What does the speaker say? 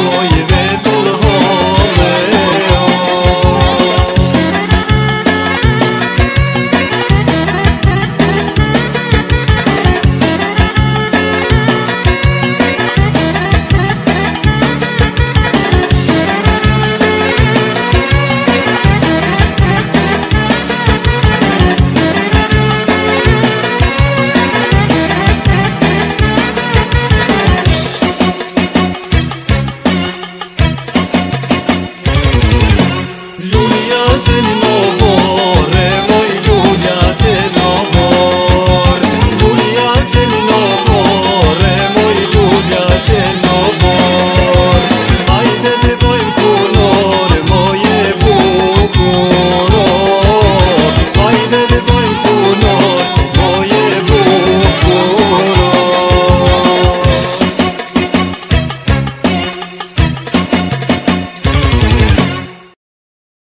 所以